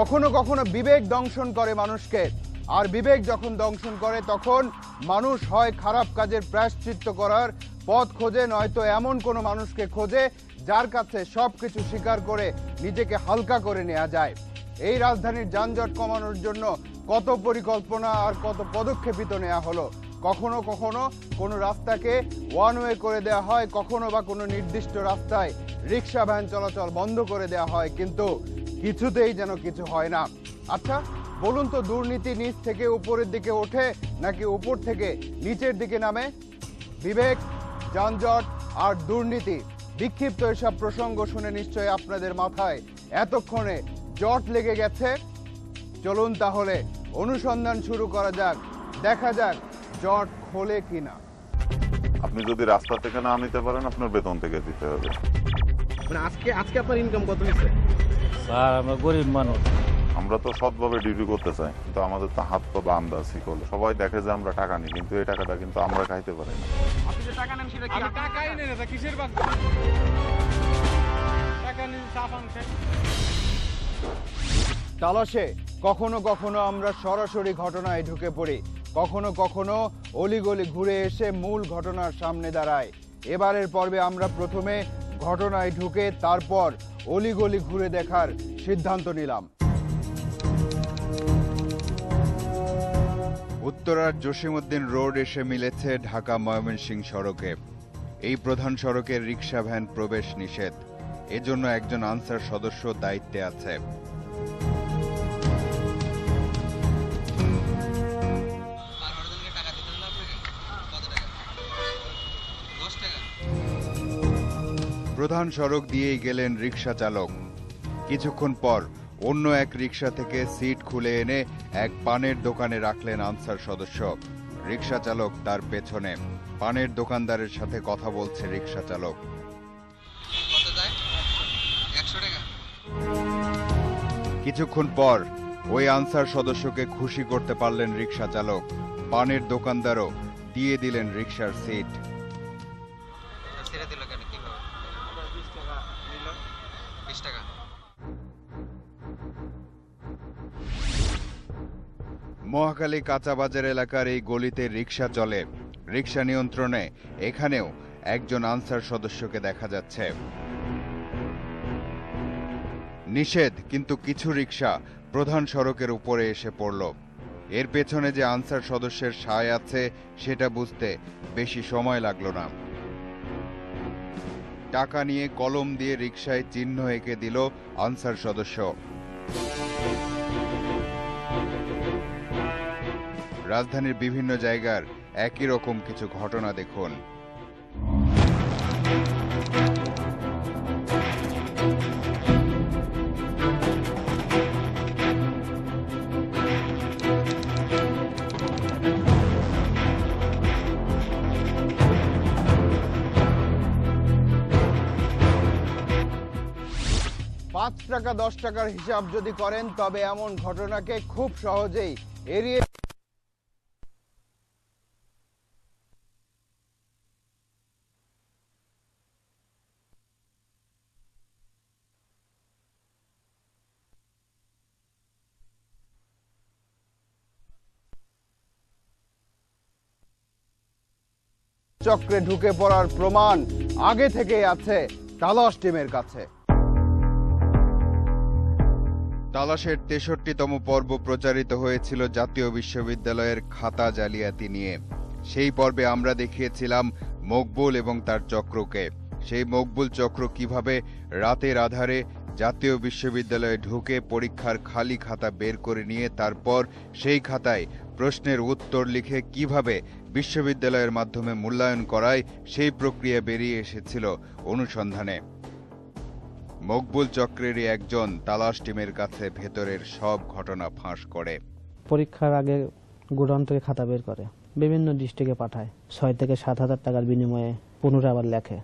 কখনো কখনো বিবেক দংশন করে মানুষকে। আর বিবেক যখন দংশন করে, তখন মানুষ হয় খারাপ কাজের প্রায়শ্চিত্ত করার পথ খোঁজে, নয়তো এমন কোনো মানুষকে খোঁজে যার কাছে সব কিছু স্বীকার করে নিজেকে হালকা করে নেওয়া যায়। এই রাজধানীর যানজট কমানোর জন্য কত পরিকল্পনা আর কত পদক্ষেপিত নেওয়া হলো? কখনো কখনো কোনো রাস্তাকে ওয়ান ওয়ে করে দেওয়া হয়, কখনো বা কোনো নির্দিষ্ট রাস্তায় রিক্সা, ভ্যান চলাচল বন্ধ করে দেওয়া হয়। কিন্তু কিছুতেই যেন কিছু হয় না। আচ্ছা বলুন তো দুর্নীতি নিচ থেকে উপরের দিকে ওঠে নাকি উপর থেকে নিচের দিকে নামে? বিবেক যানজট আর দুর্নীতি। বিক্ষিপ্ত এসব প্রসঙ্গ শুনে নিশ্চয়ই আপনাদের মাথায় এতক্ষণে জট লেগে গেছে। চলুন তাহলে অনুসন্ধান শুরু করা যাক। দেখা যাক জট খোলে কিনা। আপনি যদি রাস্তা থেকে না নিতে পারেন আপনার বেতন থেকে দিতে হবে। মানে আজকে আজকে আপনার ইনকাম কত হয়েছে স্যার আমরা গরিব মানুষ। আমরা তো সৎভাবে ডিউটি করতে চাই কিন্তু আমাদের তো হাত পা বান্ধা শিকল। সবাই দেখে যে আমরা টাকা নিই কিন্তু এই টাকাটা কিন্তু আমরা খাইতে পারি না। আপনি যে টাকা নেন সেটা কি টাকাই নেই না কিসের বাদ টাকা নিয়ে চাপ আনছে তালাশে কখনো কখনো আমরা সরাসরি ঘটনায় ঢুকে পড়ি। কখনো কখনো অলিগলি ঘুরে এসে মূল ঘটনার সামনে দাঁড়ায় এবারের পর্বে আমরা প্রথমে ঘটনায় ঢুকে তারপর অলিগলি ঘুরে দেখার সিদ্ধান্ত নিলাম। উত্তরার জসিমউদ্দিন রোড এসে মিলেছে ঢাকা ময়মনসিংহ সড়কে। এই প্রধান সড়কের রিক্সা ভ্যান প্রবেশ নিষেধ। এজন্য একজন আনসার সদস্য দায়িত্বে আছে। প্রধান সড়ক দিয়েই গেলেন রিক্সা চালক। কিছুক্ষণ পর অন্য এক রিক্সা থেকে সিট খুলে এনে এক পানের দোকানে রাখলেন আনসার সদস্য। রিক্সা চালক তার পেছনে। পানের দোকানদারের সাথে কথা বলছে রিক্সা চালক। কিছুক্ষণ পর ওই আনসার সদস্যকে খুশি করতে পারলেন রিক্সা চালক। পানের দোকানদারও দিয়ে দিলেন রিক্সার সিট। মহাখালী কাঁচাবাজার এলাকার এই গলিতে রিক্সা চলে। রিক্সা নিয়ন্ত্রণে এখানেও একজন আনসার সদস্যকে দেখা যাচ্ছে। নিষেধ, কিন্তু কিছু রিক্সা প্রধান সড়কের উপরে এসে পড়ল। এর পেছনে যে আনসার সদস্যের সায় আছে, সেটা বুঝতে বেশি সময় লাগল না। টাকা নিয়ে কলম দিয়ে রিক্সায় চিহ্ন এঁকে দিল আনসার সদস্য। রাজধানীর বিভিন্ন জায়গার একই রকম কিছু ঘটনা দেখুন। পাঁচ টাকা, দশ টাকার হিসাব যদি করেন, তবে এমন ঘটনাকে খুব সহজেই এড়িয়ে চক্রে ঢুকে পড়ার প্রমাণ আগে থেকেই আছে তালাশ টিমের কাছে। তালাশের তেষট্টিতম পর্ব প্রচারিত হয়েছিল জাতীয় বিশ্ববিদ্যালয়ের খাতা জালিয়াতি নিয়ে। সেই পর্বে আমরা দেখিয়েছিলাম মকবুল এবং তার চক্রকে। সেই মকবুল চক্র কীভাবে রাতের আধারে জাতীয় বিশ্ববিদ্যালয়ে ঢুকে পরীক্ষার খালি খাতা বের করে নিয়ে তারপর সেই খাতায় প্রশ্নের উত্তর লিখে কীভাবে বিশ্ববিদ্যালয়ের মাধ্যমে মূল্যায়ন করায় সেই প্রক্রিয়া বেরিয়ে এসেছিল অনুসন্ধানে। মকবুল চক্রেরই একজন তালাশ টিমের কাছে ভেতরের সব ঘটনা ফাঁস করে। পরীক্ষার আগে গোডাউন থেকে খাতা বের করে। বিভিন্ন ডিস্ট্রিক্টে পাঠায়। ছয় থেকে সাত হাজার টাকার বিনিময়ে পুনরায় আবার লেখে।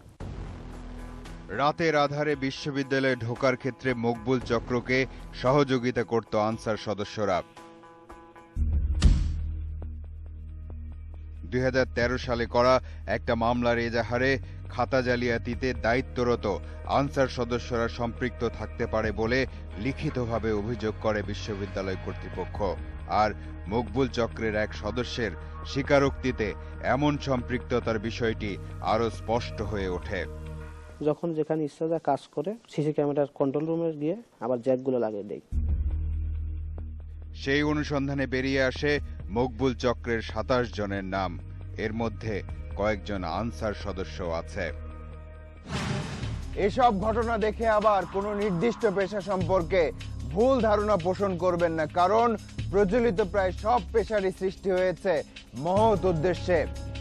রাতের আধারে বিশ্ববিদ্যালয়ে ঢোকার ক্ষেত্রে মকবুল চক্রকে সহযোগিতা করত আনসার সদস্যরা। দুই হাজার তেরো সালে করা একটা মামলার এজাহারে খাতা জালিয়াতিতে দায়িত্বরত আনসার সদস্যরা সম্পৃক্ত থাকতে পারে বলে লিখিতভাবে অভিযোগ করে বিশ্ববিদ্যালয় কর্তৃপক্ষ। আর মকবুল চক্রের এক সদস্যের স্বীকারোক্তিতে এমন সম্পৃক্ততার বিষয়টি আরও স্পষ্ট হয়ে ওঠে। যখন যেখানে যায় কাজ করে সিসি ক্যামেরার কন্ট্রোল রুমে গিয়ে আবার জ্যাকগুলো লাগিয়ে দেয়। সেই অনুসন্ধানে বেরিয়ে আসে মকবুল চক্রের সাতাশ জনের নাম। এর মধ্যে কয়েকজন আনসার সদস্য আছে। এসব ঘটনা দেখে আবার কোনো নির্দিষ্ট পেশা সম্পর্কে ভুল ধারণা পোষণ করবেন না কারণ প্রচলিত প্রায় সব পেশারই সৃষ্টি হয়েছে মহৎ উদ্দেশ্যে।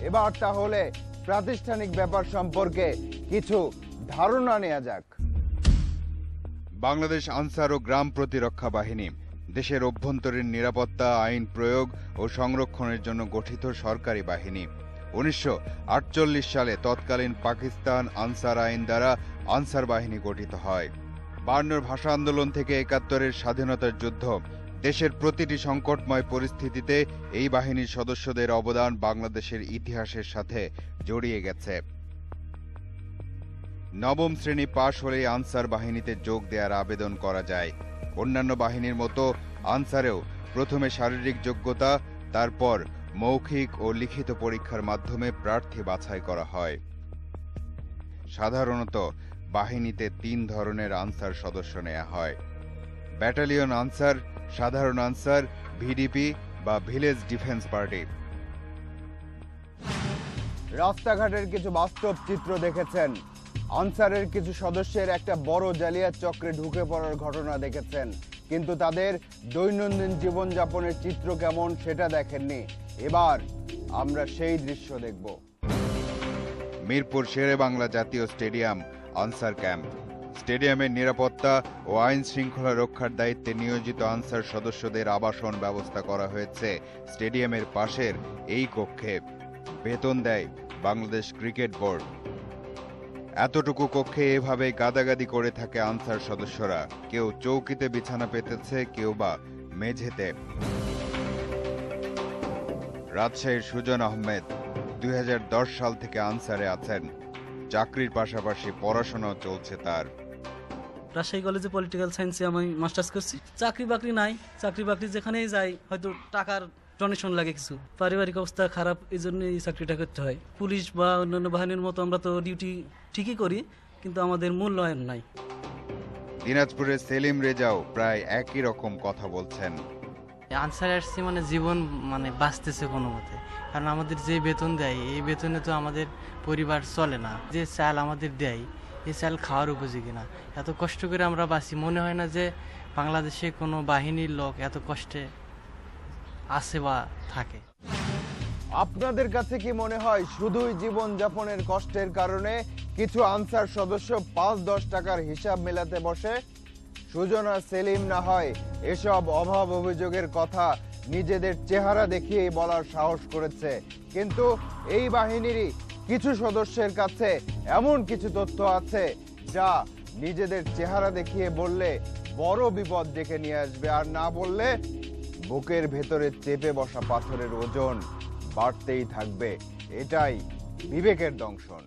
এবার তাহলে প্রাতিষ্ঠানিক ব্যাপার সম্পর্কে কিছু ধারণা নেওয়া যাক। বাংলাদেশ আনসার ও গ্রাম প্রতিরক্ষা বাহিনী দেশের অভ্যন্তরীণ নিরাপত্তা, আইন প্রয়োগ ও সংরক্ষণের জন্য গঠিত সরকারি বাহিনী। উনিশশো আটচল্লিশ সালে তৎকালীন পাকিস্তান আনসার আইন দ্বারা আনসার বাহিনী গঠিত হয়। বায়ান্নর ভাষা আন্দোলন থেকে একাত্তরের স্বাধীনতার যুদ্ধ। দেশের প্রতিটি সংকটময় পরিস্থিতিতে এই বাহিনীর সদস্যদের অবদান বাংলাদেশের ইতিহাসের সাথে জড়িয়ে গেছে। নবম শ্রেণি পাশ হলেই আনসার বাহিনীতে যোগ দেওয়ার আবেদন করা যায়। অন্যান্য বাহিনীর মতো আনসারেও প্রথমে শারীরিক যোগ্যতা, তারপর মৌখিক ও লিখিত পরীক্ষার মাধ্যমে প্রার্থী বাছাই করা হয়। সাধারণত বাহিনীতে তিন ধরনের আনসার সদস্য নেওয়া হয়। ব্যাটালিয়ন আনসার, সাধারণ আনসার, ভিডিপি বা ভিলেজ ডিফেন্স পার্টি। রাস্তাঘাটের কিছু বাস্তব চিত্র দেখেছেন। আনসারের কিছু সদস্যের একটা বড় জালিয়াত চক্রে ঢুকে পড়ার ঘটনা দেখেছেন। কিন্তু তাদের দৈনন্দিন জীবনযাপনের চিত্র কেমন সেটা দেখেননি। এবার আমরা সেই দৃশ্য দেখব। মিরপুর শেরে বাংলা জাতীয় স্টেডিয়াম আনসার ক্যাম্প। স্টেডিয়ামের নিরাপত্তা ও আইন শৃঙ্খলা রক্ষার দায়িত্বে নিয়োজিত আনসার সদস্যদের আবাসন ব্যবস্থা করা হয়েছে। স্টেডিয়ামের পাশের এই কক্ষে। বেতন দেয় বাংলাদেশ ক্রিকেট বোর্ড। এতটুকু কক্ষে এভাবে গাদাগাদি করে থাকে আনসার সদস্যরা। কেউ চৌকিতে বিছানা পেতেছে, কেউ বা মেঝেতে। রাজশাহীর সুজন আহমেদ দুই হাজার দশ সাল থেকে আনসারে আছেন। চাকরির পাশাপাশি পড়াশোনাও চলছে তার। রাজশাহী কলেজে পলিটিক্যাল সায়েন্সে আমি মাস্টার্স করছি। চাকরি বাকরি নাই। চাকরি বাকরি যেখানেই যাই, হয়তো টাকার ডোনেশন লাগে কিছু। পারিবারিক অবস্থা খারাপ এই জন্য এই চাকরিটা করতে হয়। পুলিশ বা অন্যান্য বাহিনীর মতো আমরা তো ডিউটি ঠিকই করি কিন্তু আমাদের মূল্যায়ন নাই। দিনাজপুরের সেলিম রেজাও প্রায় একই রকম কথা বলছেন। আনসার আসছে মানে জীবন মানে বাঁচতেছে কোনো মতে। কারণ আমাদের যে বেতন দেয় এই বেতনে তো আমাদের পরিবার চলে না। যে চাল আমাদের দেয় এই চাল খাওয়ার উপযোগী না। এত কষ্ট করে আমরা বাঁচি। মনে হয় না যে বাংলাদেশে কোনো বাহিনীর লোক এত কষ্টে আছে থাকে। আপনাদের কাছে কি মনে হয় শুধুই জীবন যাপনের কষ্টের কারণে কিছু আনসার সদস্য পাঁচ দশ টাকার হিসাব মেলাতে বসে? সুজনা, সেলিম না হয় এসব অভাব অভিযোগের কথা নিজেদের চেহারা দেখিয়েই বলার সাহস করেছে। কিন্তু এই বাহিনীরই কিছু সদস্যের কাছে এমন কিছু তথ্য আছে যা নিজেদের চেহারা দেখিয়ে বললে বড় বিপদ ডেকে নিয়ে আসবে। আর না বললে বুকের ভেতরে চেপে বসা পাথরের ওজন বাড়তেই থাকবে। এটাই বিবেকের দংশন।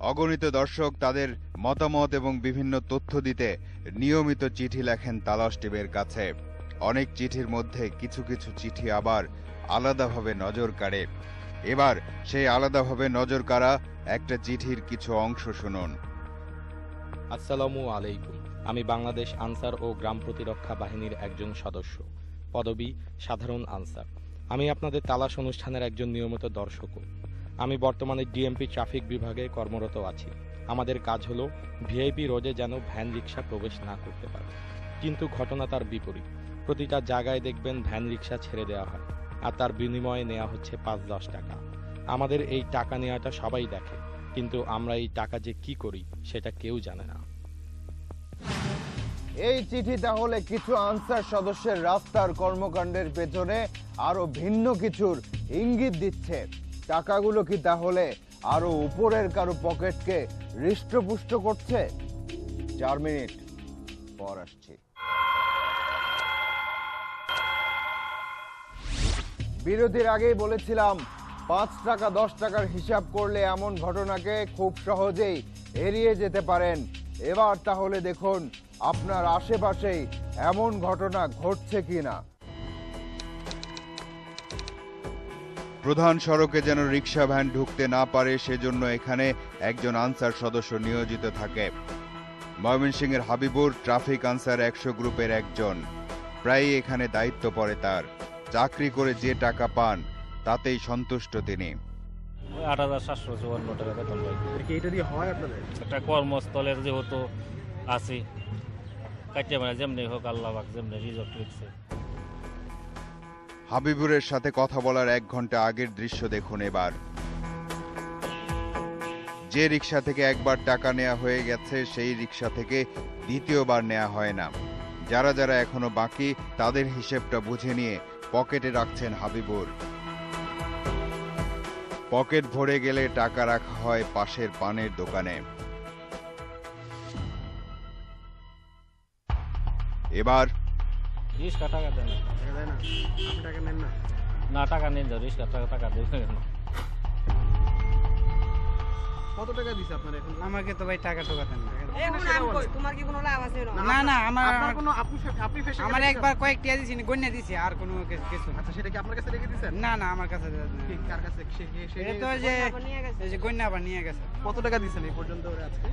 অগণিত দর্শক তাদের মতামত এবং বিভিন্ন তথ্য দিতে নিয়মিত চিঠি লেখেন তালাশ টিমের কাছে। অনেক চিঠির মধ্যে কিছু কিছু চিঠি আবার আলাদাভাবে নজর কাড়ে। এবার সেই আলাদাভাবে নজর কাড়া একটা চিঠির কিছু অংশ শুনুন। আসসালামু আলাইকুম। আমি বাংলাদেশ আনসার ও গ্রাম প্রতিরক্ষা বাহিনীর একজন সদস্য। পদবি, সাধারণ আনসার। আমি আপনাদের তালাশ অনুষ্ঠানের একজন নিয়মিত দর্শকও আমি বর্তমানে ডিএমপি ট্রাফিক বিভাগে কর্মরত আছি। আমাদের কাজ হলো ভিআইপি রোডে যেন ভ্যান রিক্সা প্রবেশ না করতে পারে। কিন্তু ঘটনা তার বিপরীত। প্রতিটা জায়গায় দেখবেন ভ্যান রিক্সা ছেড়ে দেওয়া হয় আর তার বিনিময়ে নেওয়া হচ্ছে পাঁচ দশ টাকা। আমাদের এই টাকা নেওয়াটা সবাই দেখে, কিন্তু আমরা এই টাকা যে কি করি সেটা কেউ জানে না। এই চিঠি তাহলে কিছু আনসার সদস্যের রাস্তার কর্মকাণ্ডের পেছনে আরও ভিন্ন কিছুর ইঙ্গিত দিচ্ছে। টাকাগুলো কি তাহলে আরও উপরের কারও পকেটকে হৃষ্টপুষ্ট করছে? চার মিনিট পর আসছি। বিরতির আগেই বলেছিলাম, পাঁচ টাকা, দশ টাকার হিসাব করলে এমন ঘটনাকে খুব সহজেই এড়িয়ে যেতে পারেন। এবার তাহলে দেখুন আপনার আশেপাশেই এমন ঘটনা ঘটছে কিনা? প্রধান সড়কে যেন রিক্সা ভ্যান ঢুকতে না পারে সেজন্য এখানে একজন আনসার সদস্য নিয়োজিত থাকে। ময়মনসিংহের হাবিবুর ট্রাফিক আনসার একশো গ্রুপের একজন। প্রায়ই এখানে দায়িত্ব পড়ে তার। চাকরি করে যে টাকা পান তাতেই সন্তুষ্ট তিনি। আট হাজার সাতশো চুয়ান্ন টাকা বেতন পাই এটা দিয়ে হয় আপনাদের? একটা কর্মস্থলের যেহেতু আছি কাটিয়ে মানে যেমনি হোক, আল্লাহ পাক যেমনি রিজর্ট লিখছে। হাবিবুরের সাথে কথা বলার এক ঘণ্টা আগের দৃশ্য দেখুন এবার। যে রিক্সা থেকে একবার টাকা নেওয়া হয়ে গেছে, সেই রিক্সা থেকে দ্বিতীয়বার নেওয়া হয় না। যারা যারা এখনও বাকি, তাদের হিসেবটা বুঝে নিয়ে পকেটে রাখছেন হাবিবুর। পকেট ভরে গেলে টাকা রাখা হয় পাশের পানের দোকানে। এবার রিক্সা টাকা দেন না। টাকা আপনি টাকা নেন না। না টাকা নেই রিক্সা টাকা টাকা দেবে কত টাকা দিছে আপনার এখন? আমাকে তো ভাই টাকা ঠকাতেন না। তোমার কি কোনো লাভ আছে না না আমার আপনার কোনো আপনি আপনি ফেসে আমার একবার কয়েকটি দিছি গন্যা দিছি আর কোনো কিছু না। আচ্ছা সেটা কি আপনার কাছে রেখে দিছেন না না আমার কাছে দেয় কার কাছে? সে সে- সে তো যে এই যে গন্যা আবার নিয়ে গেছে। কত টাকা দিছেন এই পর্যন্ত ওরা আজকে?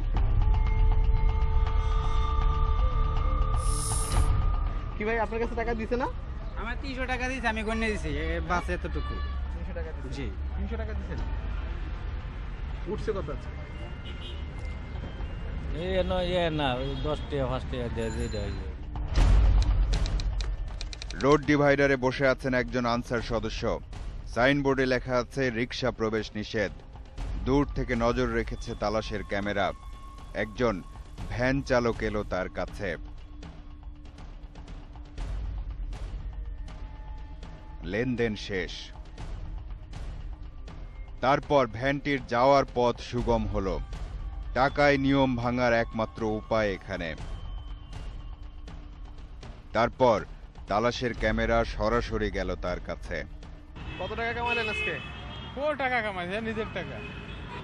কি ভাই আপনার কাছে টাকা দিছে না? আমার তিনশো টাকা দিয়েছে আমি গন্যা দিছি বাস এতটুকু। তিনশো টাকা দিছে? জি। তিনশো টাকা দিছেন উঠছে কত আছে? এই না না দশ টাকা পাঁচ টাকা দেয় যেটা রোড ডিভাইডারে বসে আছেন একজন আনসার সদস্য। সাইনবোর্ডে লেখা আছে রিক্সা প্রবেশ নিষেধ। দূর থেকে নজর রেখেছে তালাশের ক্যামেরা। একজন ভ্যান চালক এলো তার কাছে। লেনদেন শেষ। তারপর ভ্যানটির যাওয়ার পথ সুগম হলো। টাকায় নিয়ম ভাঙার একমাত্র উপায় এখানে। তারপর তালাশের ক্যামেরা সরাসরি গেল তার কাছে। কত টাকা কামালেন আজকে? কই টাকা কামাইছে নিজের টাকা।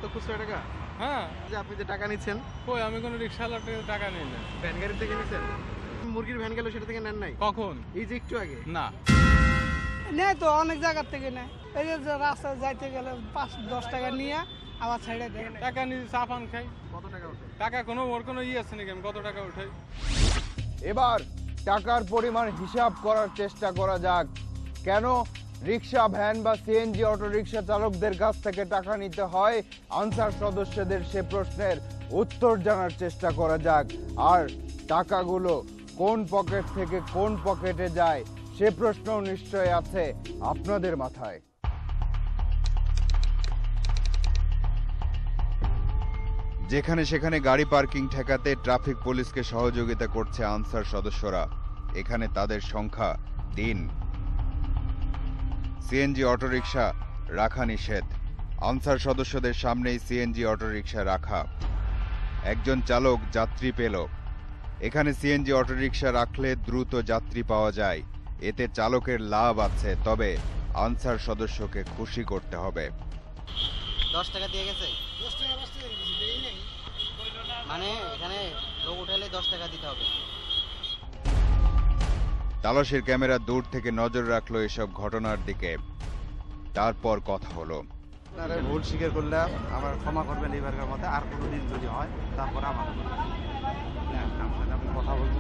তো খুচরা টাকা? হ্যাঁ। যে আপনি যে টাকা নিচ্ছেন? কই আমি কোনো রিক্সাওয়ালার থেকে টাকা নিই না ভ্যান গাড়ি থেকে নিছেন মুরগির ভ্যান গেল সেটা থেকে নেন নাই? কখন? এই যে একটু আগে? না। নেই তো অনেক জায়গার থেকে নেয়। এই যে রাস্তায় যাইতে গেলে পাঁচ দশ টাকা নিয়ে আবার ছেড়ে দেয়। টাকা নিয়ে চা পান খাই। কত টাকা ওঠে? টাকা কোনো ওর কোনো ই আছে নাকি? আমি কত টাকা উঠাই? এবার টাকার পরিমাণ হিসাব করার চেষ্টা করা যাক। কেন রিক্সা ভ্যান বা সিএনজি অটো রিক্সা চালকদের কাছ থেকে টাকা নিতে হয়? আনসার সদস্যদের সে প্রশ্নের উত্তর জানার চেষ্টা করা যাক। আর টাকাগুলো কোন পকেট থেকে কোন পকেটে যায়? সে প্রশ্ন নিশ্চয় আছে আপনাদের মাথায়। যেখানে সেখানে গাড়ি পার্কিং ঠেকাতে ট্রাফিক পুলিশকে সহযোগিতা করছে আনসার সদস্যরা। এখানে তাদের সংখ্যা তিন সিএনজি অটোরিকশা রাখা নিষেধ। আনসার সদস্যদের সামনেই সিএনজি অটোরিকশা রাখা। একজন চালক যাত্রী পেল। এখানে সিএনজি অটোরিকশা রাখলে দ্রুত যাত্রী পাওয়া যায়। এতে চালকের লাভ আছে তবে আনসার সদস্যকে খুশি করতে হবে। দশ টাকা দিয়ে গেছে? মানে এখানে লোক উঠালে দশ টাকা দিতে হবে। তালাশের ক্যামেরা দূর থেকে নজর রাখল এসব ঘটনার দিকে। তারপর কথা হলো। আপনারা ভুল স্বীকার করলে আমার ক্ষমা করবেন এবারকার মধ্যে আর কোনো দিন যদি হয় তারপর আমার হ্যাঁ, কথা বলব।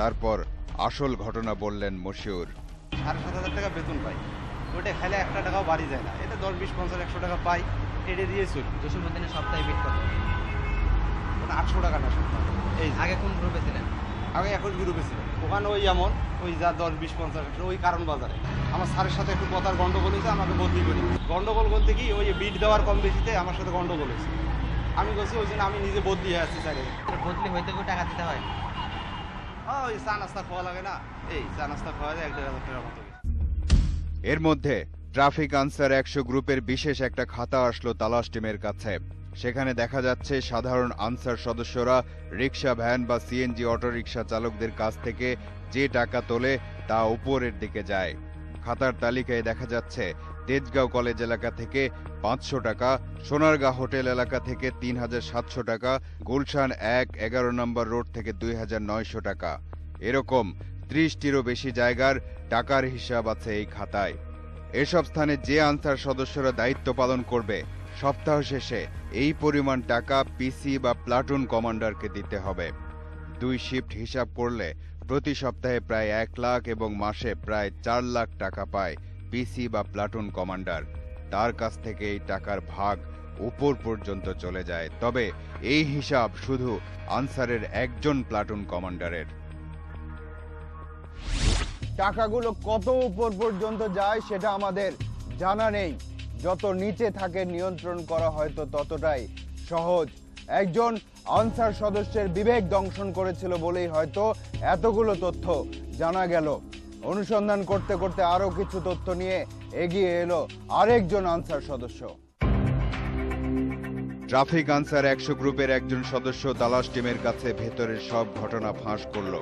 তারপর আসল ঘটনা বললেন মশিউর। সাড়ে সাত হাজার টাকা বেতন পাই। ওইটা খেলে একটা টাকাও বাড়ি যায় না। এটা দশ বিশ পঞ্চাশ একশো টাকা পাই। এটা দিয়ে চলি। জসীমুদ্দিনের সপ্তাহে বিট কত? ওটা আটশো টাকা না সপ্তাহ এই আগে কোন গ্রুপে ছিলেন? আগে এখন গ্রুপে ছিল ওখানে ওই এমন ওই যা দশ বিশ পঞ্চাশ একশো ওই কারণ বাজারে। আমার স্যারের সাথে একটু কথার গন্ডগোল হয়েছে আমাকে বদলি করি গন্ডগোল বলতে কি ওই বিট দেওয়ার কম বেশিতে আমার সাথে গন্ডগোল হয়েছে। আমি বলছি ওই জন্য আমি নিজে বদলি হয়ে আসছি স্যারের। বদলি হইতে গিয়ে টাকা দিতে হয়? এর মধ্যে ট্রাফিক আনসার একশো গ্রুপের বিশেষ একটা খাতা আসলো তালাশ টিমের কাছে। সেখানে দেখা যাচ্ছে সাধারণ আনসার সদস্যরা রিক্সা ভ্যান বা সিএনজি অটোরিকশা চালকদের কাছ থেকে যে টাকা তোলে তা উপরের দিকে যায়। খাতার তালিকায় দেখা যাচ্ছে তেজগাঁও কলেজ এলাকা থেকে পাঁচশো টাকা, সোনারগাঁ হোটেল এলাকা থেকে তিন হাজার সাতশো টাকা, গুলশান এক এগারো নম্বর রোড থেকে দুই হাজার নয়শো টাকা। এরকম ত্রিশটিরও বেশি জায়গার টাকার হিসাব আছে এই খাতায়। এসব স্থানে যে আনসার সদস্যরা দায়িত্ব পালন করবে, সপ্তাহ শেষে এই পরিমাণ টাকা পিসি বা প্লাটুন কমান্ডারকে দিতে হবে। দুই শিফট হিসাব করলে প্রতি সপ্তাহে প্রায় এক লাখ এবং মাসে প্রায় চার লাখ টাকা পায়। পিসি বা প্লাটুন কমান্ডার। তার কাছ থেকে এই টাকার ভাগ উপর পর্যন্ত চলে যায়। তবে এই হিসাব শুধু আনসারের একজন প্লাটুন কমান্ডারের। টাকাগুলো কত উপর পর্যন্ত যায় সেটা আমাদের জানা নেই। যত নিচে থাকে নিয়ন্ত্রণ করা হয়তো ততটাই সহজ। একজন আনসার সদস্যের বিবেক দংশন করেছিল বলেই হয়তো এতগুলো তথ্য জানা গেল। অনুসন্ধান করতে করতে আরও কিছু তথ্য নিয়ে এগিয়ে এলো আরেকজন আনসার সদস্য। ট্রাফিক আনসার একশো গ্রুপের একজন সদস্য তালাশ টিমের কাছে ভেতরের সব ঘটনা ফাঁস করল।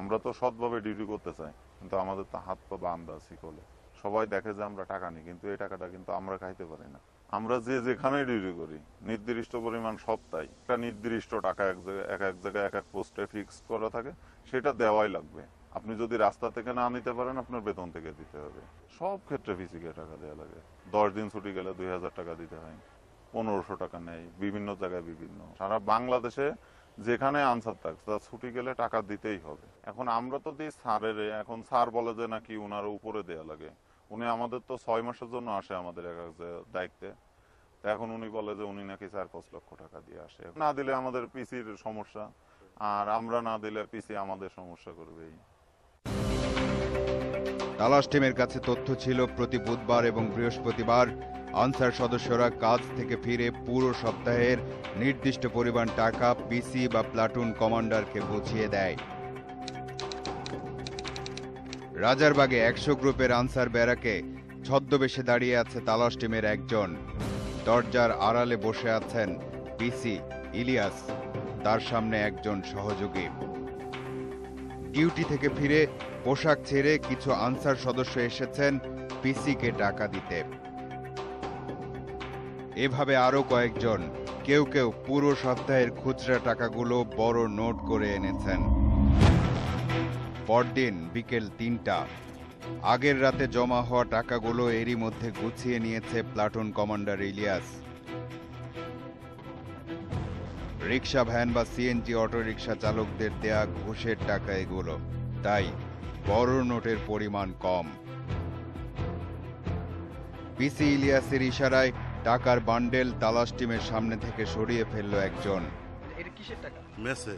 আমরা তো সৎভাবে ডিউটি করতে চাই কিন্তু আমাদের তো হাত পা বান্ধা শিকলে। সবাই দেখে যে আমরা টাকা নিই কিন্তু এই টাকাটা কিন্তু আমরা খাইতে পারি না। আমরা যে যেখানে ডিউটি করি, নির্দিষ্ট পরিমাণ সপ্তাহে একটা নির্দিষ্ট টাকা এক জায়গায়, এক এক জায়গায়, এক এক পোস্টে ফিক্স করা থাকে, সেটা দেওয়াই লাগবে। আপনি যদি রাস্তা থেকে না নিতে পারেন, আপনার বেতন থেকে দিতে হবে। সব ক্ষেত্রে ফিজিকে টাকা দেওয়া লাগে। দশ দিন ছুটি গেলে দুই হাজার টাকা দিতে হয়। পনেরোশো টাকা নেয় বিভিন্ন জায়গায় বিভিন্ন। সারা বাংলাদেশে যেখানে আনসার থাকছে তার ছুটি গেলে টাকা দিতেই হবে। এখন আমরা তো দিই স্যারের, এখন স্যার বলে যে নাকি উনার উপরে দেয়া লাগে। উনি আমাদের তো ছয় মাসের জন্য আসে আমাদের দায়িত্বে। এখন উনি বলে যে উনি নাকি চার পাঁচ লক্ষ টাকা দিয়ে আসে। না দিলে আমাদের পিসির সমস্যা, আর আমরা না দিলে পিসি আমাদের সমস্যা করবেই। তালাশ টিমের কাছে তথ্য ছিল, প্রতি বুধবার এবং বৃহস্পতিবার আনসার সদস্যরা কাজ থেকে ফিরে পুরো সপ্তাহের নির্দিষ্ট পরিমাণ টাকা পিসি বা প্লাটুন কমান্ডারকে বুঝিয়ে দেয়। রাজারবাগে একশো গ্রুপের আনসার ব্যারাকে ছদ্মবেশে দাঁড়িয়ে আছে তালাশ টিমের একজন। দরজার আড়ালে বসে আছেন পিসি ইলিয়াস, তার সামনে একজন সহযোগী। ডিউটি থেকে ফিরে পোশাক ছেড়ে কিছু আনসার সদস্য এসেছেন পিসিকে টাকা দিতে। এভাবে আরও কয়েকজন, কেউ কেউ পুরো সপ্তাহের খুচরা টাকাগুলো বড় নোট করে এনেছেন। পরদিন বিকেল তিনটা। আগের রাতে জমা হওয়া টাকাগুলো এরই মধ্যে গুছিয়ে নিয়েছে platoon commander Ilias. Rickshaw van বা সিএনজি অটোরিকশা চালকদের দেয়া ঘুষের টাকা এগুলো। তাই বড় নোটের পরিমাণ কম। পিসি ইলিয়াসের ইশারায় টাকার বান্ডেল তালাশ টিমের সামনে থেকে সরিয়ে ফেলল একজন। এটা কিসের টাকা? মেসে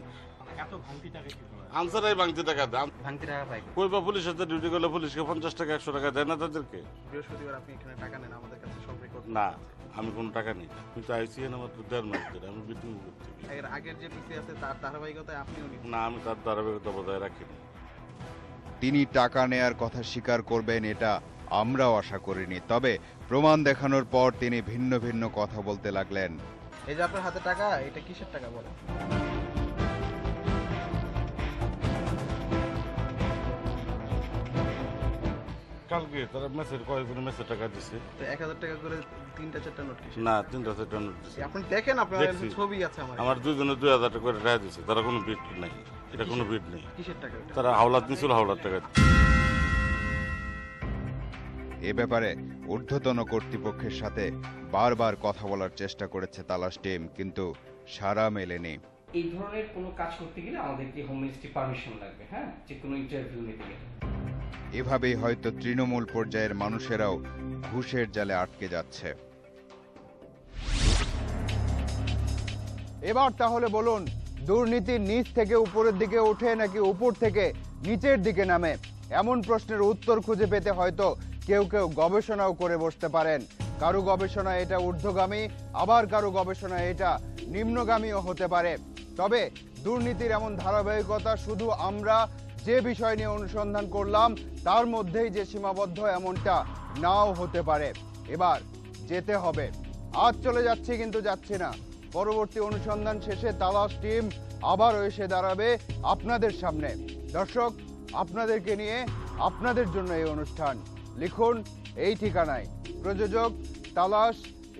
এত ভাঙতি টাকা আনসারাই ভাঙতি টাকা দাম ভাঙতি টাকা পাই কই বা পুলিশের সাথে ডিউটি করলে পুলিশকে পঞ্চাশ টাকা একশো টাকা দেয় না তাদেরকে? বৃহস্পতিবার আপনি এখানে টাকা নেন আমাদের কাছে সব রেকর্ড না আমি কোনো টাকা নিই। আমি তো আইসি আমার তো দেড় মাস ধরে আমি বিটিং করতে এর আগের যে পিসি আছে তার ধারাবাহিকতায় আপনিও নিন না আমি তার ধারাবাহিকতা বজায় রাখি না তিনি টাকা নেয়ার কথা স্বীকার করবেন এটা আমরাও আশা করিনি। তবে প্রমাণ দেখানোর পর তিনি ভিন্ন ভিন্ন কথা বলতে লাগলেন। এই যে আপনার হাতে টাকা এটা কিসের টাকা বলেন? কালকে তারা মেসের কয়েকজন মেসের টাকা দিছে। তো এক হাজার টাকা করে তিনটা চারটা নোট কিসের? না তিনটা চারটা নোট দিছে। আপনি দেখেন আপনার দেখছি। ছবি আছে আমার আমার দুজনে দুই হাজার টাকা করে টাকা দিছে তারা কোনো বিট নাই। এটা কোনো বিট নেই। কিসের টাকা? তারা হাওলাত নিছিল হাওলার টাকা এ ব্যাপারে ঊর্ধ্বতন কর্তৃপক্ষের সাথে বারবার কথা বলার চেষ্টা করেছে তালাশ টিম কিন্তু সারা মেলেনি। এই ধরনের কোনো কাজ করতে গেলে আমাদেরকে হোম মিনিস্ট্রি পারমিশন লাগবে হ্যাঁ? যে কোনো ইন্টারভিউ নিতে গেলে। এভাবেই হয়তো তৃণমূল পর্যায়ের মানুষেরাও ঘুষের জালে আটকে যাচ্ছে। এবার তাহলে বলুন, দুর্নীতি নিচ থেকে উপরের দিকে ওঠে নাকি উপর থেকে নিচের দিকে নামে? এমন প্রশ্নের উত্তর খুঁজে পেতে হয়তো কেউ কেউ গবেষণাও করে বসতে পারেন। কারও গবেষণা এটা ঊর্ধ্বগামী, আবার কারও গবেষণা এটা নিম্নগামীও হতে পারে। তবে দুর্নীতির এমন ধারাবাহিকতা শুধু আমরা যে বিষয় নিয়ে অনুসন্ধান করলাম, তার মধ্যেই যে সীমাবদ্ধ এমনটা নাও হতে পারে। এবার যেতে হবে। আজ চলে যাচ্ছি কিন্তু যাচ্ছি না। পরবর্তী অনুসন্ধান শেষে তালাশ টিম আবারও এসে দাঁড়াবে আপনাদের সামনে। দর্শক, আপনাদেরকে নিয়ে আপনাদের জন্য এই অনুষ্ঠান। লিখুন এই ঠিকানায়। প্রযোজক, তালাশ,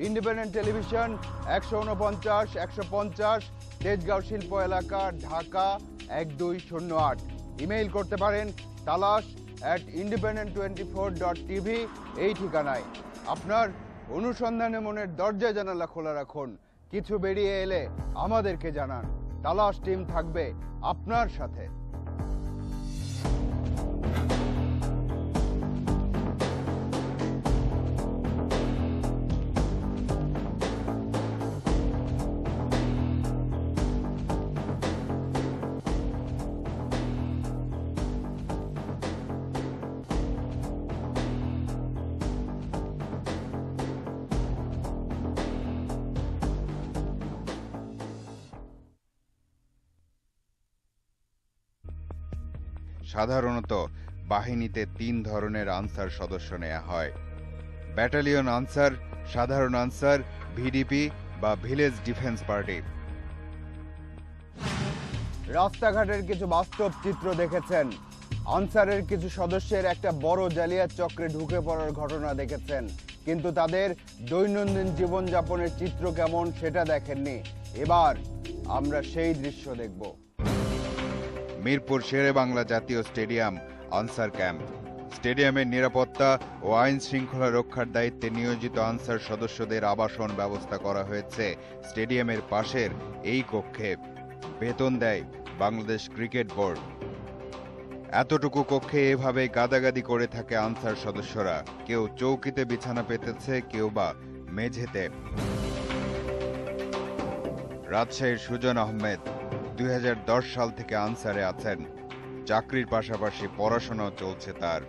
ইন্ডিপেন্ডেন্ট টেলিভিশন, একশো উনপঞ্চাশ, একশো পঞ্চাশ, তেজগাঁও শিল্প এলাকা, ঢাকা, এক দুই শূন্য আট। ইমেইল করতে পারেন Talash at Independent twenty four dot TV এই ঠিকানায়। আপনার অনুসন্ধানে মনের দরজা জানালা খোলা রাখুন। কিছু বেরিয়ে এলে আমাদেরকে জানান। তালাশ টিম থাকবে আপনার সাথে। সাধারণত বাহিনীতে তিন ধরনের আনসার সদস্য নেওয়া হয়। ব্যাটালিয়ন আনসার, সাধারণ আনসার, ভিডিপি বা ভিলেজ ডিফেন্স পার্টি। রাস্তাঘাটের কিছু বাস্তব চিত্র দেখেছেন। আনসারের কিছু সদস্যের একটা বড় জালিয়াত চক্রে ঢুকে পড়ার ঘটনা দেখেছেন। কিন্তু তাদের দৈনন্দিন জীবনযাপনের চিত্র কেমন সেটা দেখেননি। এবার আমরা সেই দৃশ্য দেখব। মিরপুর শেরে বাংলা জাতীয় স্টেডিয়াম, আনসার ক্যাম্প। স্টেডিয়ামের নিরাপত্তা ও আইন শৃঙ্খলা রক্ষার দায়িত্বে নিয়োজিত আনসার সদস্যদের আবাসন ব্যবস্থা করা হয়েছে স্টেডিয়ামের পাশের এই কক্ষে। বেতন দেয় বাংলাদেশ ক্রিকেট বোর্ড। এতটুকু কক্ষে এভাবে গাদাগাদি করে থাকে আনসার সদস্যরা। কেউ চৌকিতে বিছানা পেতেছে, কেউ বা মেঝেতে। রাজশাহীর সুজন আহমেদ দুই হাজার দশ সাল থেকে আনসারে আছেন। চাকরির পাশাপাশি পড়াশোনাও চলছে তার।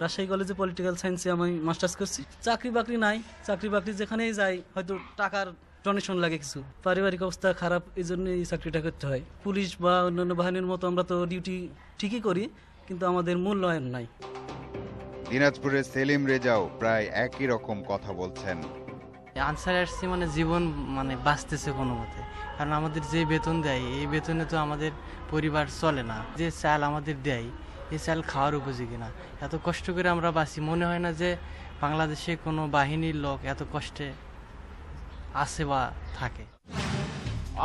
রাজশাহী কলেজে পলিটিক্যাল সায়েন্সে আমি মাস্টার্স করছি। চাকরি বাকরি নাই। চাকরি বাকরি যেখানেই যাই হয়তো টাকার ডোনেশন লাগে কিছু। পারিবারিক অবস্থা খারাপ এই জন্যই এই চাকরিটা করতে হয়। পুলিশ বা অন্যান্য বাহিনীর মতো আমরা তো ডিউটি ঠিকই করি কিন্তু আমাদের মূল্যায়ন নাই। দিনাজপুরের সেলিম রেজাও প্রায় একই রকম কথা বলছেন। আনসার আসছে মানে জীবন মানে বাঁচতেছে কোনো মতে। কারণ আমাদের যে বেতন দেয়, এই বেতনে তো আমাদের পরিবার চলে না। যে চাল আমাদের দেয়, এই চাল খাওয়ার উপযোগী না। এত কষ্ট করে আমরা বাঁচি, মনে হয় না যে বাংলাদেশে কোনো বাহিনীর লোক এত কষ্টে আছে বা থাকে।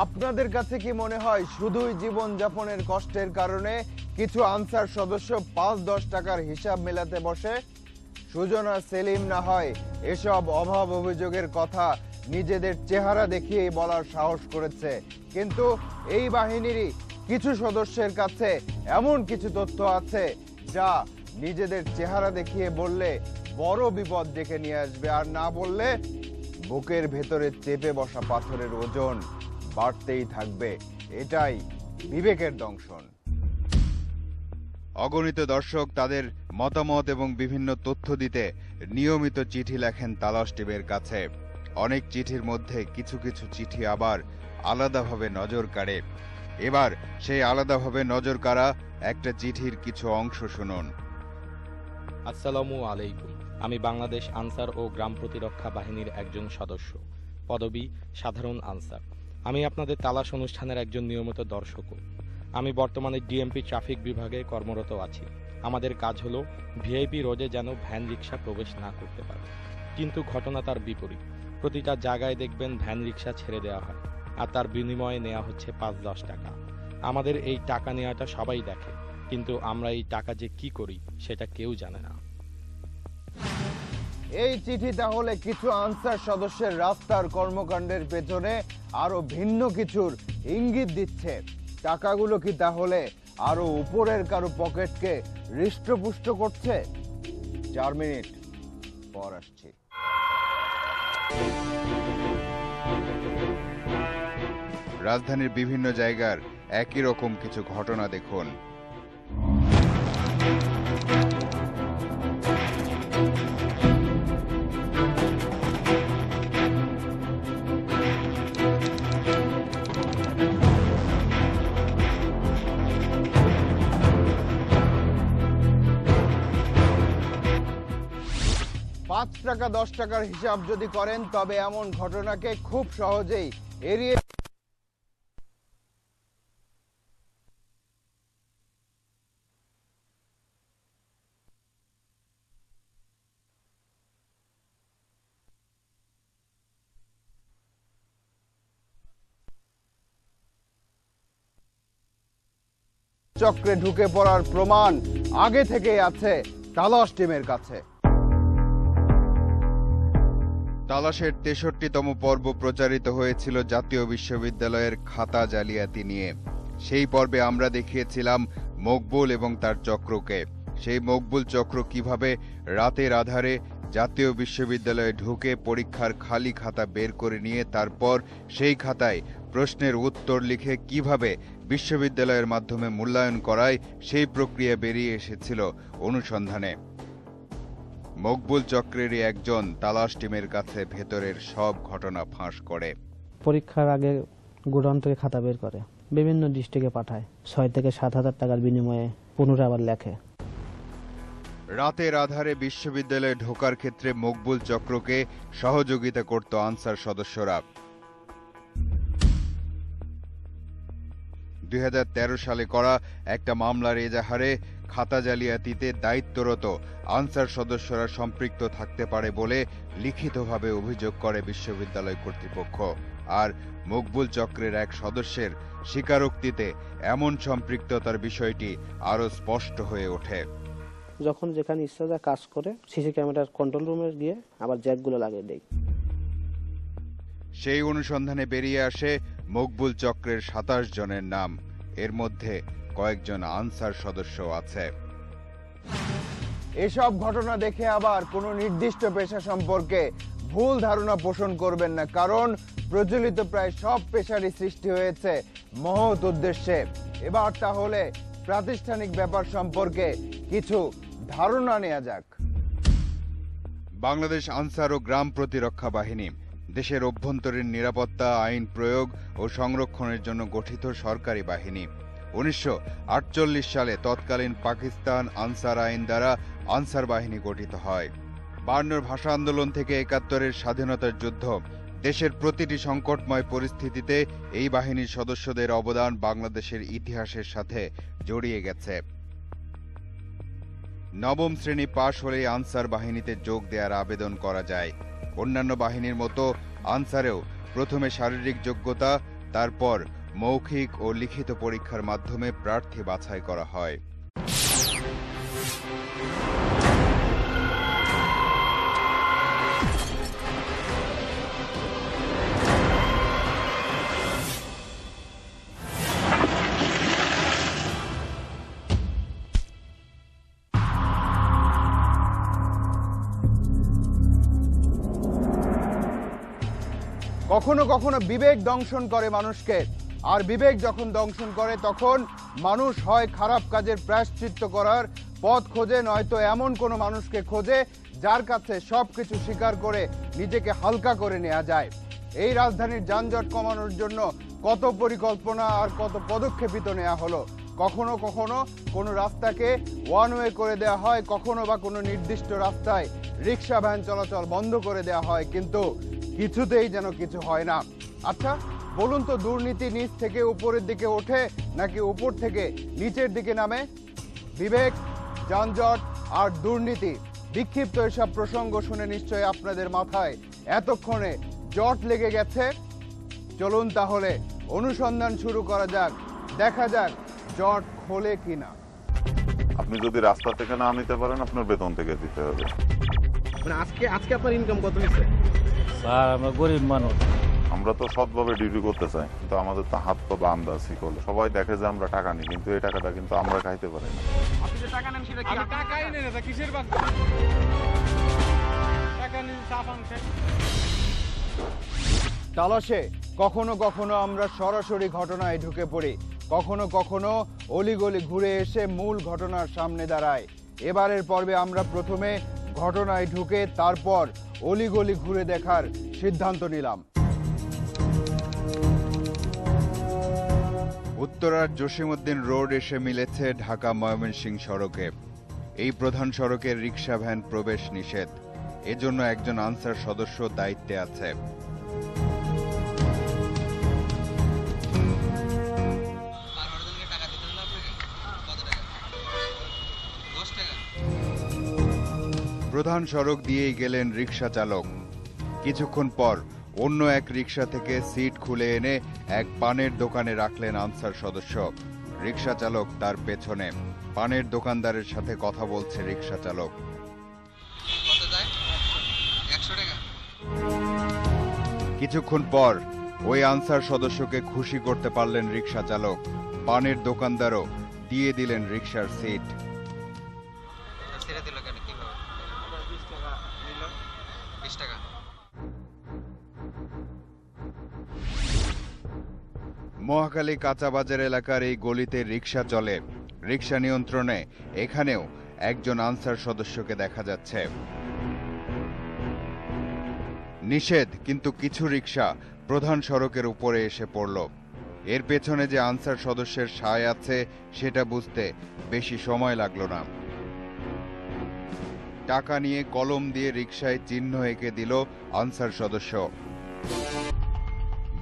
আপনাদের কাছে কি মনে হয়, শুধুই জীবন যাপনের কষ্টের কারণে কিছু আনসার সদস্য পাঁচ দশ টাকার হিসাব মেলাতে বসে? সুজনা সেলিম না হয়, এসব অভাব অভিযোগের কথা নিজেদের চেহারা দেখিয়েই বলার সাহস করেছে। কিন্তু এই বাহিনীরই কিছু সদস্যের কাছে এমন কিছু তথ্য আছে, যা নিজেদের চেহারা দেখিয়ে বললে বড় বিপদ ডেকে নিয়ে আসবে আর না বললে বুকের ভেতরে চেপে বসা পাথরের ওজন বাড়তেই থাকবে। এটাই বিবেকের দংশন। অগণিত দর্শক তাদের মতামত এবং বিভিন্ন তথ্য দিতে নিয়মিত চিঠি লেখেন তালাশ টিমের কাছে। অনেক চিঠির মধ্যে কিছু কিছু চিঠি আবার আলাদাভাবে নজর কাড়ে। এবার সেই আলাদাভাবে নজর কাড়া একটা চিঠির কিছু অংশ শুনুন। আসসালামু আলাইকুম। আমি বাংলাদেশ আনসার ও গ্রাম প্রতিরক্ষা বাহিনীর একজন সদস্য, পদবি সাধারণ আনসার। আমি আপনাদের তালাশ অনুষ্ঠানের একজন নিয়মিত দর্শকও আমি বর্তমানে ডিএমপি ট্রাফিক বিভাগে কর্মরত আছি। আমাদের কাজ হলো ভিআইপি রোডে যেন ভ্যান রিক্সা প্রবেশ না করতে পারে। কিন্তু ঘটনা তার বিপরীত। প্রতিটা জায়গায় দেখবেন ভ্যান রিক্সা ছেড়ে দেওয়া হয়, আর তার বিনিময়ে নেওয়া হচ্ছে পাঁচ দশ টাকা। আমাদের এই টাকা নেওয়াটা সবাই দেখে, কিন্তু আমরা এই টাকা যে কি করি, সেটা কেউ জানে না। এই চিঠি তাহলে কিছু আনসার সদস্যের রাস্তার কর্মকাণ্ডের পেছনে আরও ভিন্ন কিছুর ইঙ্গিত দিচ্ছে। টাকাগুলো কি তাহলে আরও উপরের কারও পকেটকে হৃষ্টপুষ্ট করছে? চার মিনিট, পর আসছি। রাজধানীর বিভিন্ন জায়গার একই রকম কিছু ঘটনা দেখুন। পাঁচ টাকা, দশ টাকার হিসাব যদি করেন, তবে এমন ঘটনাকে খুব সহজেই এড়িয়ে চক্রে ঢুকে পড়ার প্রমাণ আগে থেকে আছে তালাশ টিমের কাছে। তালাশের তেষট্টিতম পর্ব প্রচারিত হয়েছিল জাতীয় বিশ্ববিদ্যালয়ের খাতা জালিয়াতি নিয়ে। সেই পর্বে আমরা দেখিয়েছিলাম মকবুল এবং তার চক্রকে। সেই মকবুল চক্র কীভাবে রাতের আধারে জাতীয় বিশ্ববিদ্যালয়ে ঢুকে পরীক্ষার খালি খাতা বের করে নিয়ে তারপর সেই খাতায় প্রশ্নের উত্তর লিখে কীভাবে বিশ্ববিদ্যালয়ের মাধ্যমে মূল্যায়ন করায় সেই প্রক্রিয়া বেরিয়ে এসেছিল অনুসন্ধানে। মকবুল চক্রেরই একজন তালাশ টিমের কাছে ভেতরের সব ঘটনা ফাঁস করে। পরীক্ষার আগে গোডাউন থেকে খাতা বের করে। বিভিন্ন ডিস্ট্রিক্টে পাঠায়। ছয় থেকে সাত হাজার টাকার বিনিময়ে পুনরায় আবার লেখে। রাতের আধারে বিশ্ববিদ্যালয়ে ঢোকার ক্ষেত্রে মকবুল চক্রকে সহযোগিতা করত আনসার সদস্যরা। দুই হাজার তেরো সালে করা একটা মামলার এজাহারে খাতা জালিয়াতিতে দায়িত্বরত আনসার সদস্যরা সম্পৃক্ত থাকতে পারে বলে লিখিতভাবে অভিযোগ করে বিশ্ববিদ্যালয় কর্তৃপক্ষ। আর মকবুল চক্রের এক সদস্যের স্বীকারোক্তিতে এমন সম্পৃক্ততার বিষয়টি আরও স্পষ্ট হয়ে ওঠে। যখন যেখানে ইচ্ছা কাজ করে সিসি ক্যামেরার কন্ট্রোল রুমে গিয়ে আবার জ্যাকগুলো লাগিয়ে দেয়। সেই অনুসন্ধানে বেরিয়ে আসে মকবুল চক্রের সাতাশ জনের নাম। এর মধ্যে কয়েকজন আনসার সদস্য আছে। এসব ঘটনা দেখে আবার কোনো নির্দিষ্ট পেশা সম্পর্কে ভুল ধারণা পোষণ করবেন না কারণ প্রচলিত প্রায় সব পেশারই সৃষ্টি হয়েছে মহৎ উদ্দেশ্যে। এবার তাহলে প্রাতিষ্ঠানিক ব্যাপার সম্পর্কে কিছু ধারণা নেওয়া যাক। বাংলাদেশ আনসার ও গ্রাম প্রতিরক্ষা বাহিনী দেশের অভ্যন্তরীণ নিরাপত্তা আইন প্রয়োগ ও সংরক্ষণের জন্য গঠিত সরকারি বাহিনী। উনিশশো আটচল্লিশ সালে তৎকালীন পাকিস্তান আনসার আইন দ্বারা আনসার বাহিনী গঠিত হয়। বায়ান্নর ভাষা আন্দোলন থেকে একাত্তরের স্বাধীনতার যুদ্ধ। দেশের প্রতিটি সংকটময় পরিস্থিতিতে এই বাহিনীর সদস্যদের অবদান বাংলাদেশের ইতিহাসের সাথে জড়িয়ে গেছে। নবম শ্রেণি পাশ হলেই আনসার বাহিনীতে যোগ দেওয়ার আবেদন করা যায়। অন্যান্য বাহিনীর মতো আনসারেও প্রথমে শারীরিক যোগ্যতা, তারপর মৌখিক ও লিখিত পরীক্ষার মাধ্যমে প্রার্থী বাছাই করা হয়। কখনো কখনো বিবেক দংশন করে মানুষকে। আর বিবেক যখন দংশন করে, তখন মানুষ হয় খারাপ কাজের প্রায়শ্চিত্ত করার পথ খোঁজে, নয়তো এমন কোনো মানুষকে খোঁজে যার কাছে সব কিছু স্বীকার করে নিজেকে হালকা করে নেওয়া যায়। এই রাজধানীর যানজট কমানোর জন্য কত পরিকল্পনা আর কত পদক্ষেপিত নেওয়া হলো? কখনো কখনো কোনো রাস্তাকে ওয়ান ওয়ে করে দেওয়া হয়, কখনো বা কোনো নির্দিষ্ট রাস্তায় রিক্সা, ভ্যান চলাচল বন্ধ করে দেওয়া হয়, কিন্তু কিছুতেই যেন কিছু হয় না। আচ্ছা বলুন তো দুর্নীতি নিচ থেকে উপরের দিকে ওঠে নাকি উপর থেকে নিচের দিকে নামে? বিবেক যানজট আর দুর্নীতি। বিক্ষিপ্ত এসব প্রসঙ্গ শুনে নিশ্চয়ই আপনাদের মাথায় এতক্ষণে জট লেগে গেছে। চলুন তাহলে অনুসন্ধান শুরু করা যাক। দেখা যাক জট খোলে কিনা। আপনি যদি রাস্তা থেকে না নিতে পারেন আপনার বেতন থেকে দিতে হবে। মানে আজকে আজকে আপনার ইনকাম কত হয়েছে? স্যার আমরা গরিব মানুষ। আমরা তো সৎভাবে ডিউটি করতে চাই কিন্তু আমাদের তো হাত পা বান্ধা শিকল। সবাই দেখে যে আমরা টাকা নিই কিন্তু এই টাকাটা কিন্তু আমরা খাইতে পারি না। আপনি যে টাকা নেন সেটা কি টাকাই নেন এটা কিসের বাদ টাকা নিন চা পান খাই তালাশে কখনো কখনো আমরা সরাসরি ঘটনায় ঢুকে পড়ি। কখনো কখনো অলিগলি ঘুরে এসে মূল ঘটনার সামনে দাঁড়ায়। এবারের পর্বে আমরা প্রথমে ঘটনায় ঢুকে তারপর অলিগলি ঘুরে দেখার সিদ্ধান্ত নিলাম। উত্তরার জসিমউদ্দিন রোড এসে মিলেছে ঢাকা ময়মনসিংহ সড়কে। এই প্রধান সড়কের রিক্সা ভ্যান প্রবেশ নিষেধ। এজন্য একজন আনসার সদস্য দায়িত্বে আছে। প্রধান সড়ক দিয়েই গেলেন রিক্সা চালক। কিছুক্ষণ পর অন্য এক রিক্সা থেকে সিট খুলে এনে এক পানের দোকানে রাখলেন আনসার সদস্য। রিক্সা চালক তার পেছনে। পানের দোকানদারের সাথে কথা বলছে রিক্সা চালক। কিছুক্ষণ পর ওই আনসার সদস্যকে খুশি করতে পারলেন রিক্সা চালক। পানের দোকানদারও দিয়ে দিলেন রিক্সার সিট। মহাখালী কাঁচাবাজার এলাকার এই গলিতে রিক্সা চলে। রিক্সা নিয়ন্ত্রণে এখানেও একজন আনসার সদস্যকে দেখা যাচ্ছে। নিষেধ, কিন্তু কিছু রিক্সা প্রধান সড়কের উপরে এসে পড়ল। এর পেছনে যে আনসার সদস্যের সায় আছে, সেটা বুঝতে বেশি সময় লাগল না। টাকা নিয়ে কলম দিয়ে রিক্সায় চিহ্ন এঁকে দিল আনসার সদস্য।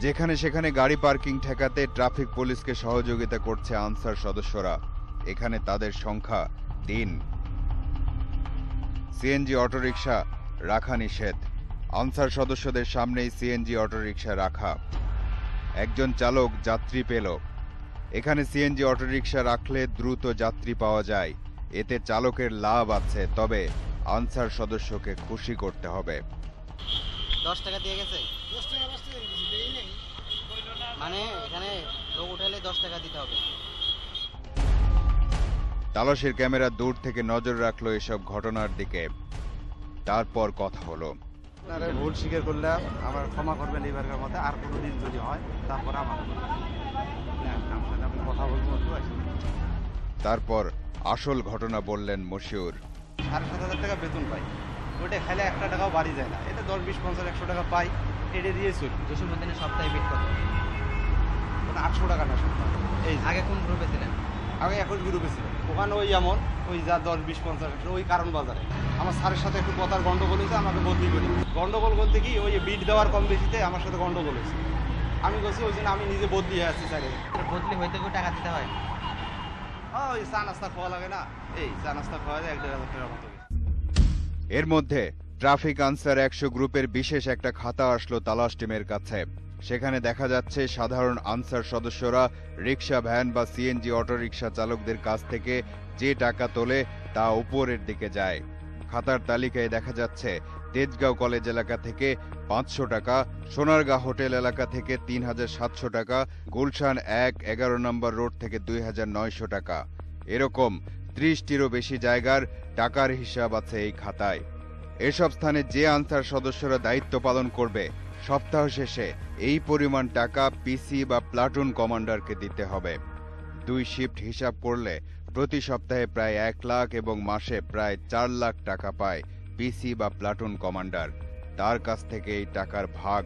যেখানে সেখানে গাড়ি পার্কিং ঠেকাতে ট্রাফিক পুলিশকে সহযোগিতা করছে আনসার সদস্যরা। এখানে তাদের সংখ্যা তিন। সিএনজি অটোরিকশা রাখা নিষেধ। আনসার সদস্যদের সামনেই সিএনজি অটোরিকশা রাখা। একজন চালক যাত্রী পেল। এখানে সিএনজি অটোরিকশা রাখলে দ্রুত যাত্রী পাওয়া যায়। এতে চালকের লাভ আছে, তবে আনসার সদস্যকে খুশি করতে হবে। দশ টাকা দিয়ে গেছে? মানে এখানে লোক উঠাইলে দশ টাকা দিতে হবে। তালাশের ক্যামেরা দূর থেকে নজর রাখল এসব ঘটনার দিকে। তারপর কথা হলো। আপনারা ভুল স্বীকার করলাম আমার ক্ষমা করবেন এইবারের মধ্যে আর কোনো দিন যদি হয় তারপর আমার আমি কথা বলব। তারপর আসল ঘটনা বললেন মশিউর। সাড়ে সাত হাজার টাকা বেতন পাই। ওইটা খেলে একটা টাকাও বাড়ি যায় না। এটা দশ বিশ পঞ্চাশ একশো টাকা পাই। এটা দিয়ে চলি। জসীমুদ্দিনের সপ্তাহে বিট কত মানে আটশো টাকা না সপ্তাহে এই আগে কোন গ্রুপে ছিলেন? আগে এখন গ্রুপে ছিল ওখানে ওই এমন ওই যা দশ বিশ পঞ্চাশ ওই কারণ বাজারে। আমার স্যারের সাথে একটু কথার গন্ডগোল হয়েছে আমাকে বদলি করি গন্ডগোল বলতে কি ওই বিট দেওয়ার কম বেশিতে আমার সাথে গন্ডগোল হয়েছে। আমি বলছি ওই জন্য আমি নিজে বদলি হয়ে আসছি স্যারের বদলি হইতে গিয়ে টাকা দিতে হয়? ওই চা নাস্তা খাওয়া লাগে না। এই চা নাস্তা খাওয়া যায় এক দেড় হাজার টাকার মতো এর মধ্যে ট্রাফিক আনসার একশো গ্রুপের বিশেষ একটা খাতা আসলো তালাশ টিমের কাছে। সেখানে দেখা যাচ্ছে সাধারণ আনসার সদস্যরা রিক্সা ভ্যান বা সিএনজি অটোরিকশা চালকদের কাছ থেকে যে টাকা তোলে তা উপরের দিকে যায়। খাতার তালিকায় দেখা যাচ্ছে, তেজগাঁও কলেজ এলাকা থেকে পাঁচশো টাকা, সোনারগাঁ হোটেল এলাকা থেকে তিন হাজার সাতশো টাকা, গুলশান এক, এগারো নম্বর রোড থেকে দুই হাজার নয়শো টাকা। এরকম ত্রিশটিরও বেশি জায়গার টাকার হিসাব আছে এই খাতায়। এসব স্থানে যে আনসার সদস্যরা দায়িত্ব পালন করবে সপ্তাহ শেষে এই পরিমাণ টাকা পিসি বা প্লাটুন কমান্ডারকে দিতে হবে। দুই শিফট হিসাব করলে প্রতি সপ্তাহে প্রায় এক লাখ এবং মাসে প্রায় চার লাখ টাকা পায় পিসি বা প্লাটুন কমান্ডার তার কাছ থেকে এই টাকার ভাগ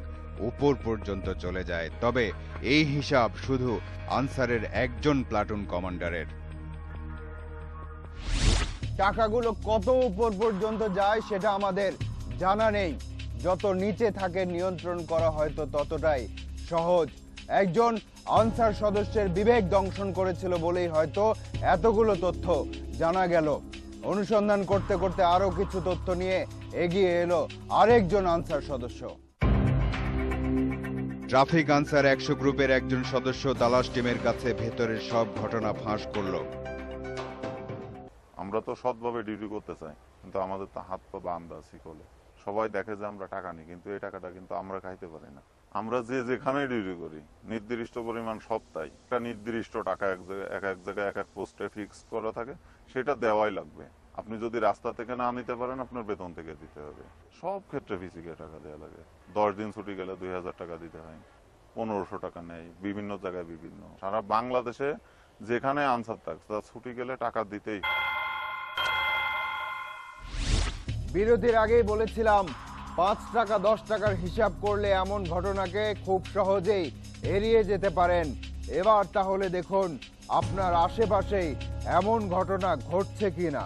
উপর পর্যন্ত চলে যায়। তবে এই হিসাব শুধু আনসারের একজন প্লাটুন কমান্ডারের টাকাগুলো কত উপর পর্যন্ত যায় সেটা আমাদের জানা নেই। যত নিচে থাকে নিয়ন্ত্রণ করা হয়তো ততটাই সহজ। একজন আনসার সদস্যের বিবেক দংশন করেছিল বলেই হয়তো এতগুলো তথ্য জানা গেল। অনুসন্ধান করতে করতে আরও কিছু তথ্য নিয়ে এগিয়ে এলো আরেকজন আনসার সদস্য। ট্রাফিক আনসার একশো গ্রুপের একজন সদস্য তালাশ টিমের কাছে ভেতরের সব ঘটনা ফাঁস করল। আমরা তো সৎভাবে ডিউটি করতে চাই কিন্তু আমাদের তো হাত পা বান্ধা শিকলে সবাই দেখে যে আমরা টাকা নিই, কিন্তু এই টাকাটা কিন্তু আমরা খাইতে পারি না। আমরা যে যেখানে ডিউটি করি, নির্দিষ্ট পরিমাণ সপ্তাহে একটা নির্দিষ্ট টাকা এক জায়গায়, এক এক জায়গায়, এক এক পোস্টে ফিক্স করা থাকে, সেটা দেওয়াই লাগবে। আপনি যদি রাস্তা থেকে না নিতে পারেন, আপনার বেতন থেকে দিতে হবে। সব ক্ষেত্রে ফিজিকে টাকা দেওয়া লাগে। দশ দিন ছুটি গেলে দুই হাজার টাকা দিতে হয়। পনেরোশো টাকা নেয় বিভিন্ন জায়গায় বিভিন্ন। সারা বাংলাদেশে যেখানে আনসার থাকছে ছুটি গেলে টাকা দিতেই বিরতির আগেই বলেছিলাম, পাঁচ টাকা, দশ টাকার হিসাব করলে এমন ঘটনাকে খুব সহজেই এড়িয়ে যেতে পারেন। এবার তাহলে দেখুন, আপনার আশেপাশেই এমন ঘটনা ঘটছে কিনা।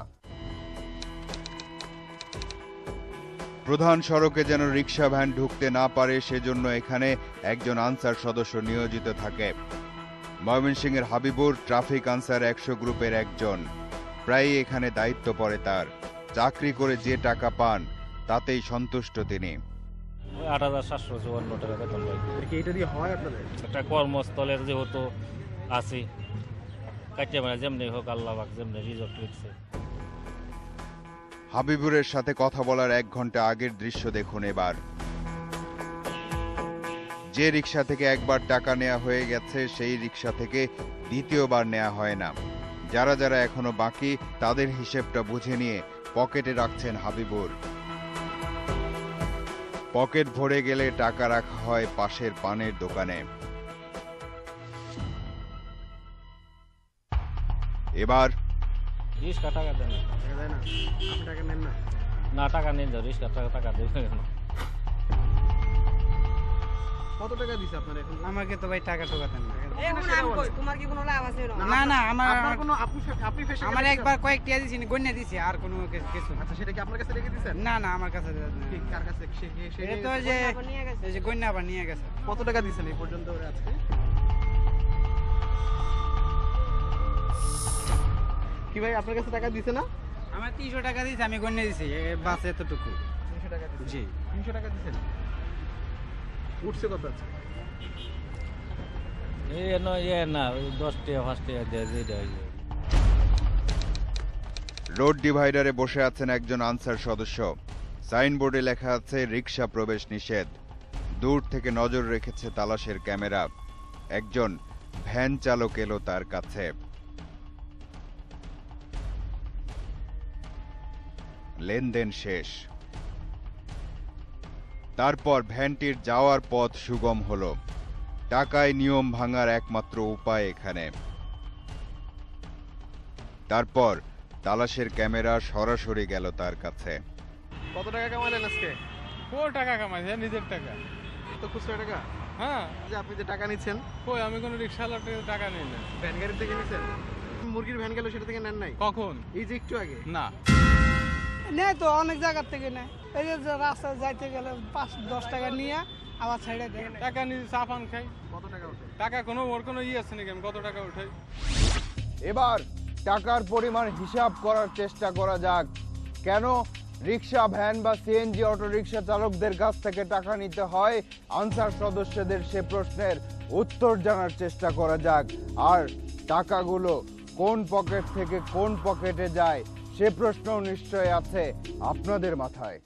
প্রধান সড়কে যেন রিক্সা ভ্যান ঢুকতে না পারে, সেজন্য এখানে একজন আনসার সদস্য নিয়োজিত থাকে। ময়মনসিংহের হাবিবুর, ট্রাফিক আনসার একশো গ্রুপের একজন। প্রায়ই এখানে দায়িত্ব পড়ে তার। চাকরি করে যে টাকা পান তাতেই সন্তুষ্ট তিনি। আট হাজার সাতশো চুয়ান্ন টাকা বেতন পাই। এটা দিয়ে হয় আপনাদের? একটা কর্মস্থলের যেহেতু আছি কাটিয়ে মানে যেমনি হোক আল্লাহ পাক যেমনি রিজর্ট লিখছে হাবিবুরের সাথে কথা বলার এক ঘণ্টা আগের দৃশ্য দেখুন এবার। যে রিক্সা থেকে একবার টাকা নেওয়া হয়ে গেছে সেই রিক্সা থেকে দ্বিতীয়বার নেওয়া হয় না। যারা যারা এখনও বাকি তাদের হিসেবটা বুঝে নিয়ে পকেটে রাখছেন হাবিবুর। পকেট ভরে গেলে টাকা রাখা হয় পাশের পানের দোকানে। এবার রিস্কা টাকা দেন না। টাকা নেন না। না টাকা নেই রিক্সা টাকা টাকা দেবে কেন? কত টাকা দিছে আপনার এখন? আমাকে তো ভাই টাকা টোকা দেন না। তোমার কি কোনো লাভ আছে না না আমার আপনার কোনো আপনি আপনি ফেসে আমার একবার কয়েকটি দিছি গন্যা দিছি আর কোনো কিছু না। আচ্ছা সেটা কি আপনার কাছে রেখে দিছেন? না না আমার কাছে দেয়া কার কাছে? সে সে- সে এটা নিয়ে তো যে এই যে গন্যা আবার নিয়ে গেছে। কত টাকা দিছেন এই পর্যন্ত আজকে? কি ভাই আপনার কাছে টাকা দিছে না? আমার তিনশো টাকা দিয়েছে আমি গন্যা দিছি বাস এতটুকু। তিনশো টাকা দিছে। জি। তিনশো টাকা দিছেন? উঠছে কত আছে? এই না ইয়ে না দশ টাকা পাঁচ টাকা দেয় যেটা রোড ডিভাইডারে বসে আছেন একজন আনসার সদস্য। সাইনবোর্ডে লেখা আছে রিক্সা প্রবেশ নিষেধ। দূর থেকে নজর রেখেছে তালাশের ক্যামেরা। একজন ভ্যান চালক এলো তার কাছে। লেনদেন শেষ। তারপর ভ্যানটির যাওয়ার পথ সুগম হলো। টাকায় নিয়ম ভাঙার একমাত্র উপায় এখানে। তারপর তালাশের ক্যামেরা সরাসরি গেল তার কাছে। কত টাকা কামালেন আজকে? কো টাকা কামাইছে? নিজের টাকা। তো খুচরা টাকা? হ্যাঁ। যে আপনি যে টাকা নিচ্ছেন? কই আমি কোনো রিক্সাওয়ালার থেকে টাকা নিই না। ভ্যান গাড়ি থেকে নিছেন মুরগির ভ্যান গেল সেটা থেকে নেন নাই? কখন? এই যে একটু আগে। না। নেই তো অনেক জায়গার থেকে নেয়। এই যে যে রাস্তায় যাইতে গেলে পাঁচ দশ টাকা নিয়ে আবার ছেড়ে দেয়। টাকা নিয়ে চা পান খাই। কত টাকা ওঠে? টাকা কোনো ওর কোনো ইয়ে আছে নাকি? আমি কত টাকা উঠাই এবার টাকার পরিমাণ হিসাব করার চেষ্টা করা যাক। কেন রিক্সা ভ্যান বা সিএনজি অটো রিক্সা চালকদের কাছ থেকে টাকা নিতে হয়? আনসার সদস্যদের সে প্রশ্নের উত্তর জানার চেষ্টা করা যাক। আর টাকাগুলো কোন পকেট থেকে কোন পকেটে যায়? সে প্রশ্ন নিশ্চয় আছে আপনাদের মাথায়।